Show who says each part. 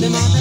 Speaker 1: minute.